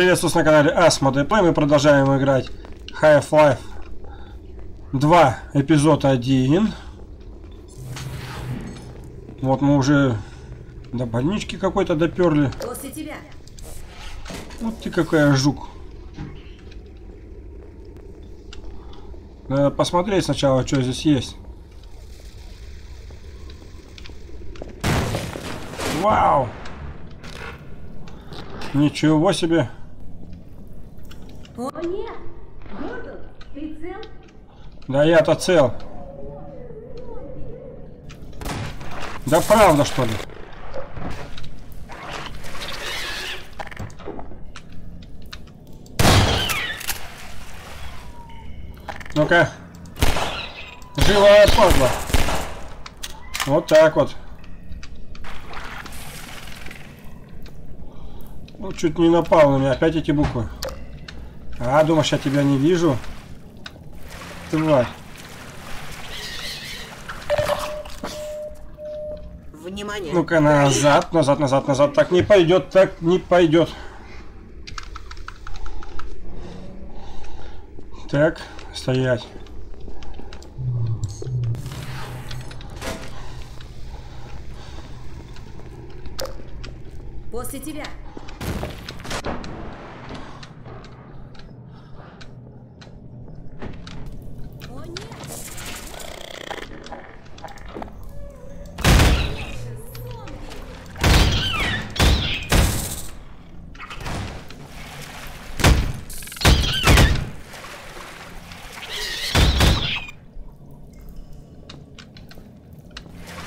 Приветствую на канале Asmodee Play. Мы продолжаем играть Half-Life 2, эпизод 1. Вот мы уже до больнички какой-то доперли. После тебя. Вот ты какая жук. Надо посмотреть сначала, что здесь есть. Вау! Ничего себе! Да я-то цел. Да правда что ли? Ну-ка. Живая падла. Вот так вот. Ну, чуть не напал на меня. Опять эти буквы. А, думаешь, я тебя не вижу? Тварь. Внимание! Ну-ка, назад, назад, назад, назад. Так не пойдет, так не пойдет. Так, стоять. После тебя. О нет!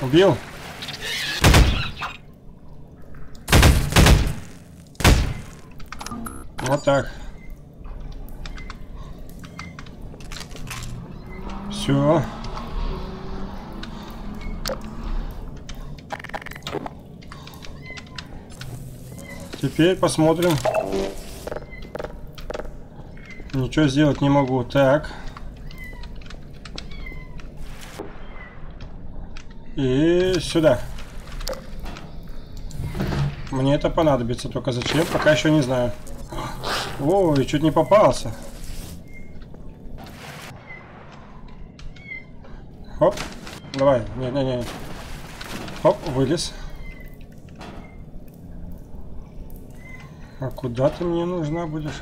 Убил? Вот так. Все. Теперь посмотрим. Ничего сделать не могу. Так. И сюда. Мне это понадобится, только зачем, пока еще не знаю. Ой, чуть не попался. Хоп. Давай. Не-не-не. Хоп, вылез. А куда ты мне нужна будешь?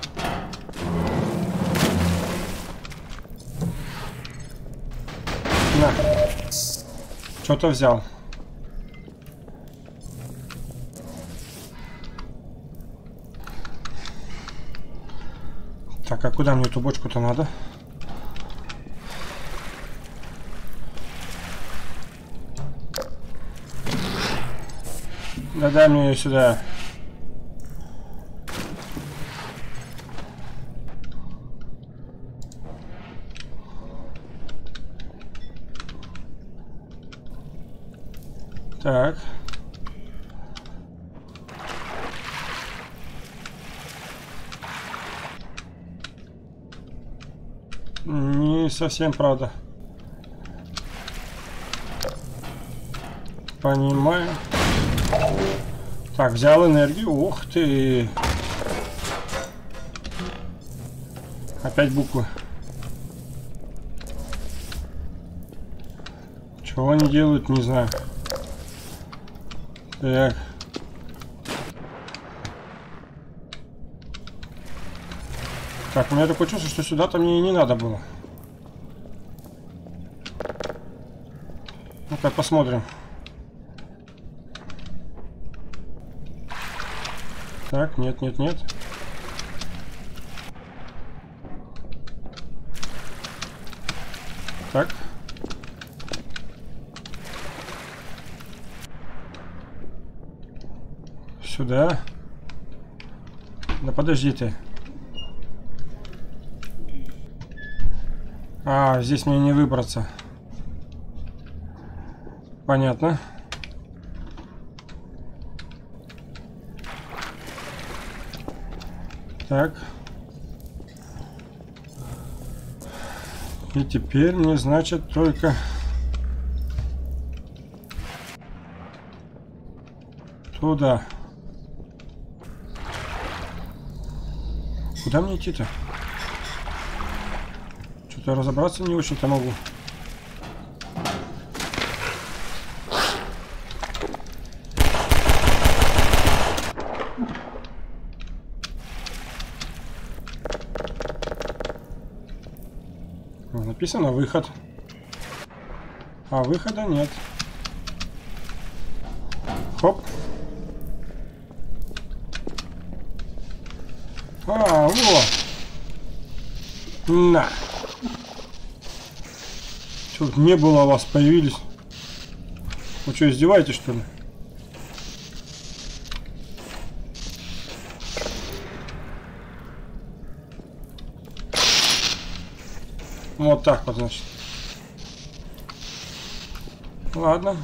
На. Что-то взял. Так, а куда мне эту бочку-то надо? Да дай мне ее сюда. Так. Не совсем правда. Понимаю. Так, взял энергию. Ух ты. Опять буквы. Чего они делают, не знаю. Так. Так, у меня такое чувство, что сюда-то мне и не надо было. Ну-ка, посмотрим. Так, нет, нет, нет. Так. Сюда. Да подожди ты. А, здесь мне не выбраться. Понятно. Так. И теперь мне значит только... Туда. Куда мне идти-то? Что-то разобраться не очень-то могу. Написано выход. А выхода нет. Хоп. А, вот. На. Тут не было, а вас появились. Вы что, издеваетесь, что ли? Вот так вот, значит. Ладно.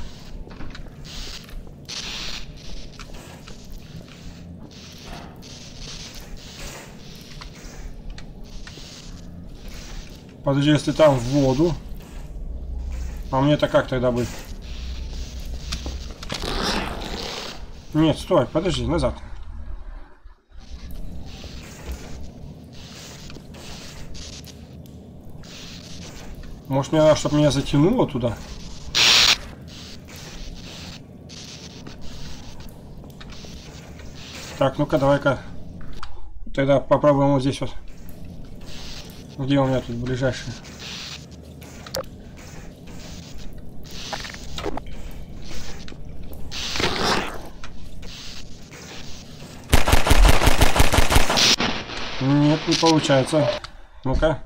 Подожди, если там в воду. А мне-то как тогда быть? Нет, стой, подожди, назад. Может, мне чтобы меня затянуло туда? Так, ну-ка, давай-ка. Тогда попробуем вот здесь вот. Где у меня тут ближайший? Нет, не получается. Ну-ка.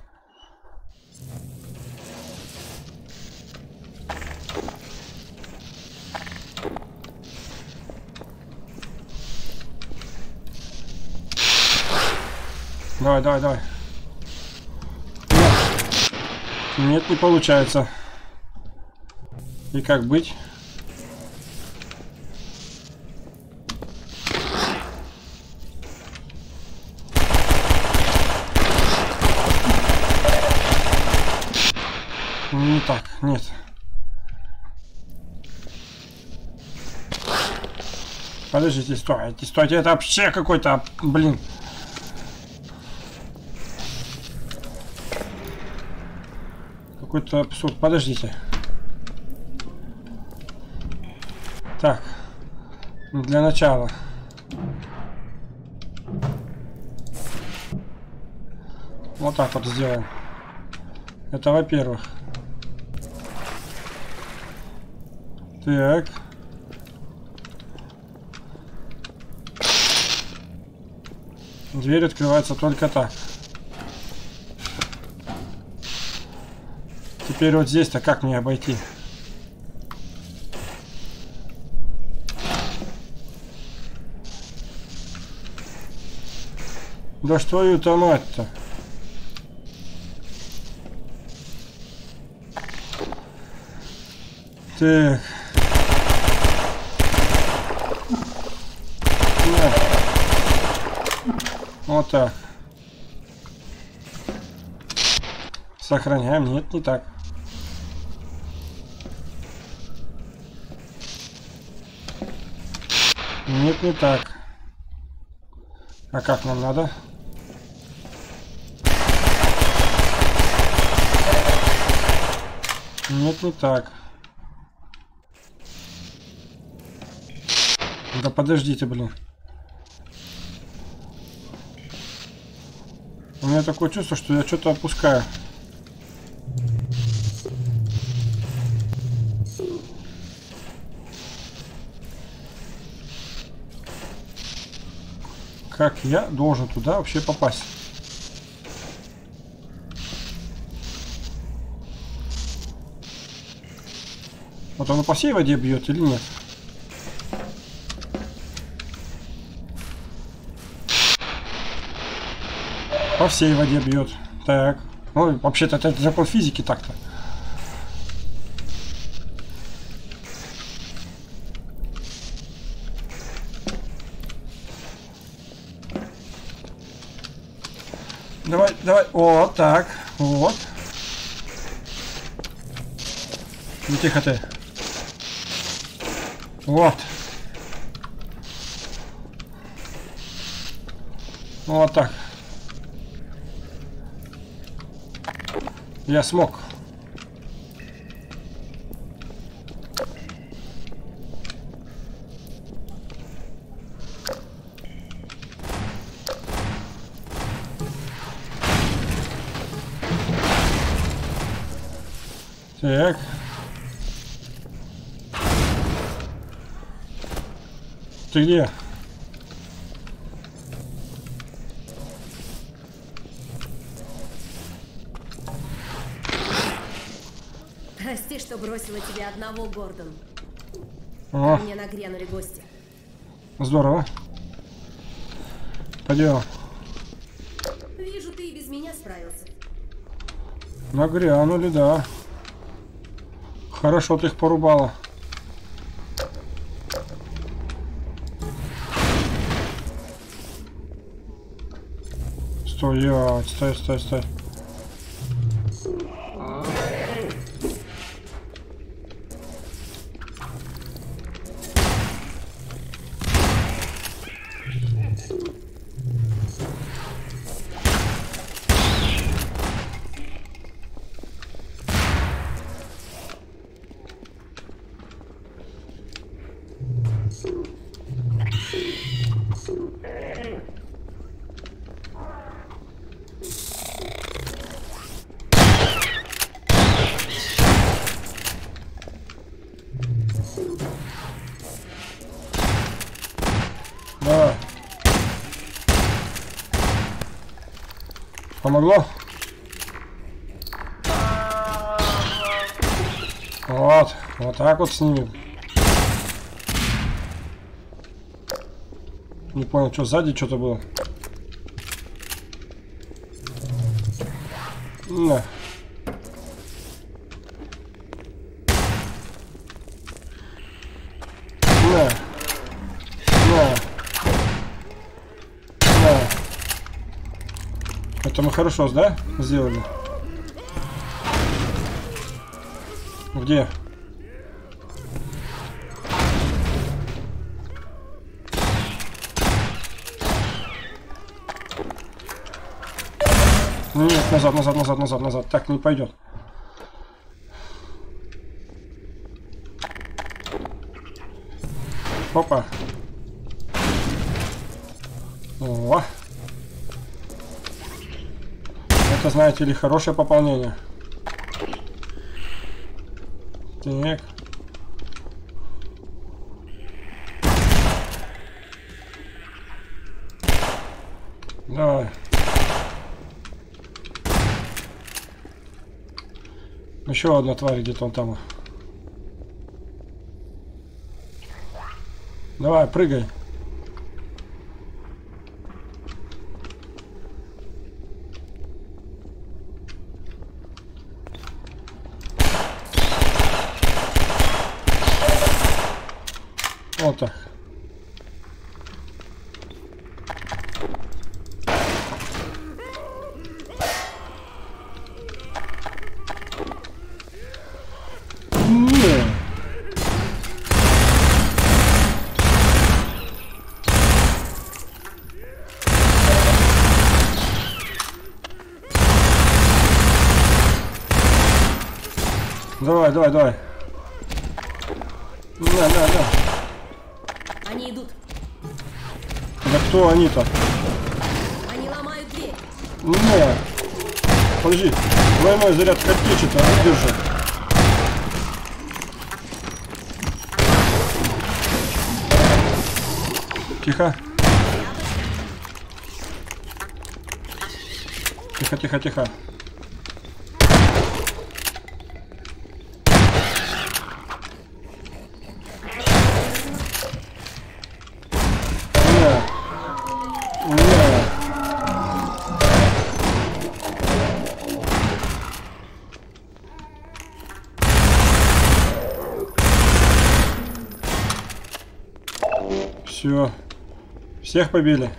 Давай, давай, давай. Нет, не получается. И как быть? Не так, нет. Подождите, стойте, стойте, это вообще какой-то, блин. Какой-то абсурд. Подождите. Так. Для начала. Вот так вот сделаем. Это во-первых. Так. Дверь открывается только так. Теперь вот здесь-то как мне обойти? Да что это мать-то? Так. На. Вот так. Сохраняем. Нет, не так. Не так. А как нам надо? Нет, не так. Да подождите, блин. У меня такое чувство, что я что-то опускаю. Как я должен туда вообще попасть? Вот оно по всей воде бьет или нет? По всей воде бьет. Так. Ну, вообще-то это закон физики так-то. О, так, вот. Ну тихо ты. Вот. Вот так. Я смог. Так. Ты где? Прости, что бросила тебя одного, Гордон. О, Мне нагрянули гости. здорово. Пойдем. Вижу, ты и без меня справился. Нагрянули, да. Хорошо ты их порубала. Стоять, стой, стой, стой. Помогло? Вот, вот так вот снимем. Не понял, что сзади что-то было. На. На. На. На. Хорошо, да, сделали? Где? Нет, назад, назад, назад, назад, назад. Так не пойдет. Опа. О. Это, знаете ли, хорошее пополнение. Так. Давай. Еще одна тварь где-то он там. Давай, прыгай. Вот так. Не. Давай, давай, давай. На, на, на. Они идут. Да кто они-то? Они ломают дверь. Не. Подожди. Двойной заряд картечи-то выдержи. Тихо. Тихо, тихо, тихо. Не. Не. Все. Всех побили.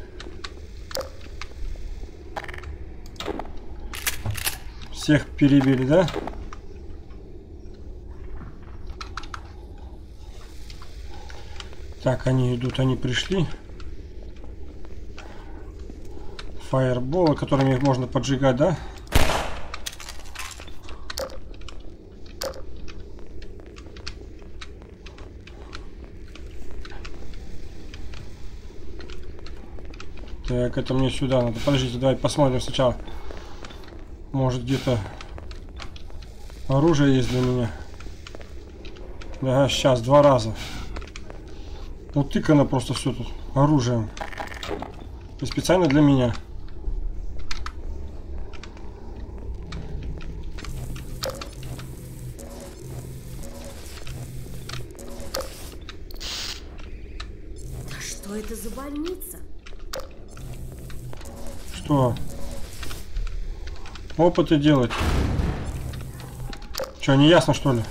Всех перебили, да? Так, они идут, они пришли. Фаерболы, которыми их можно поджигать, да? Так, это мне сюда надо. Подождите, давай посмотрим сначала. Может где-то оружие есть для меня. Да, сейчас, два раза. Утыкано просто все тут оружием. И специально для меня. Да что это за больница? Что? Опыты делать. Что, не ясно что ли?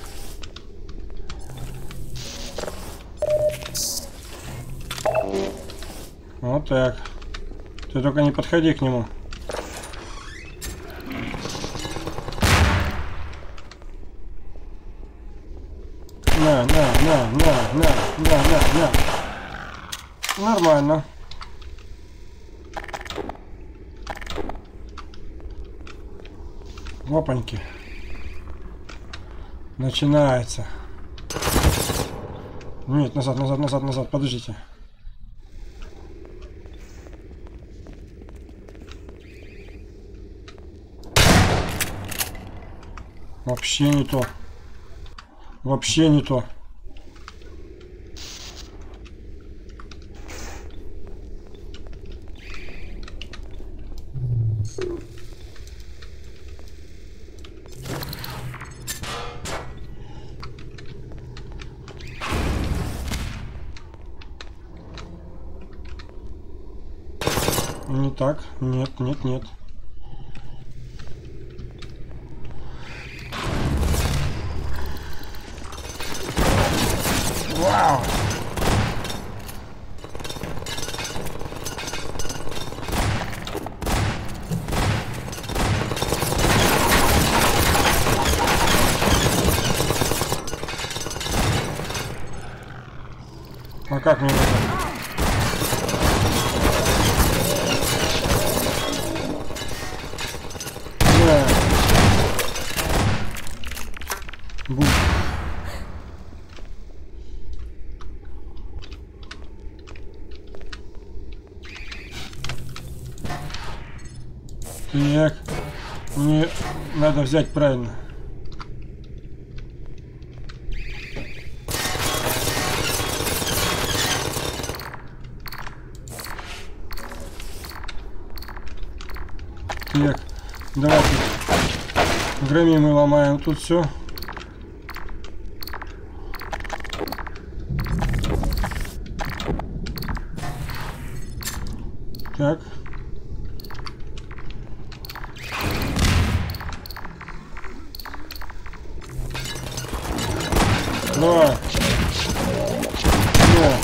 Вот так. Ты только не подходи к нему. На, на, на, на, на, на, на, на. Нормально. Опаньки. Начинается. Нет, назад, назад, назад, назад. Подождите. Вообще не то. Вообще не то. Не так. Нет, нет, нет. Вау! А как мне это? Бум. Так. Мне надо взять правильно. Так. Давайте. Громим и ломаем тут все. Так. Давай. Во.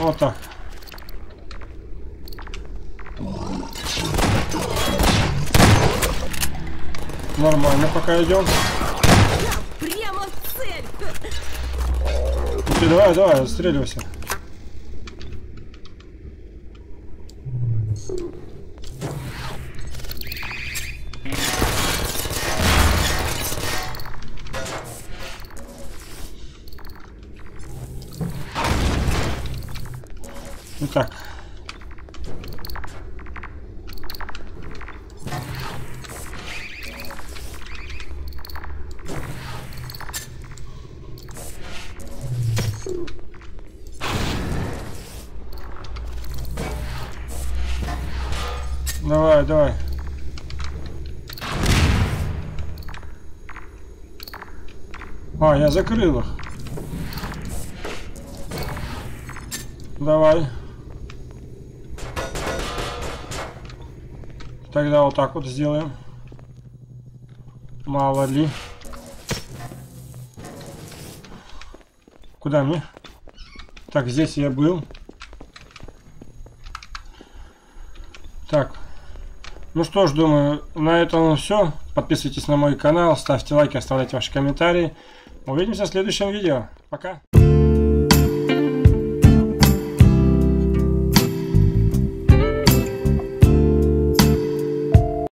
Вот так. Нормально пока идем. Давай, давай, отстреливайся. Итак. Давай, Закрыл их. Давай. Тогда вот так вот сделаем. Мало ли. Куда мне? Так, здесь я был. Так. Ну что ж, думаю, на этом все. Подписывайтесь на мой канал, ставьте лайки, оставляйте ваши комментарии. Увидимся в следующем видео. Пока.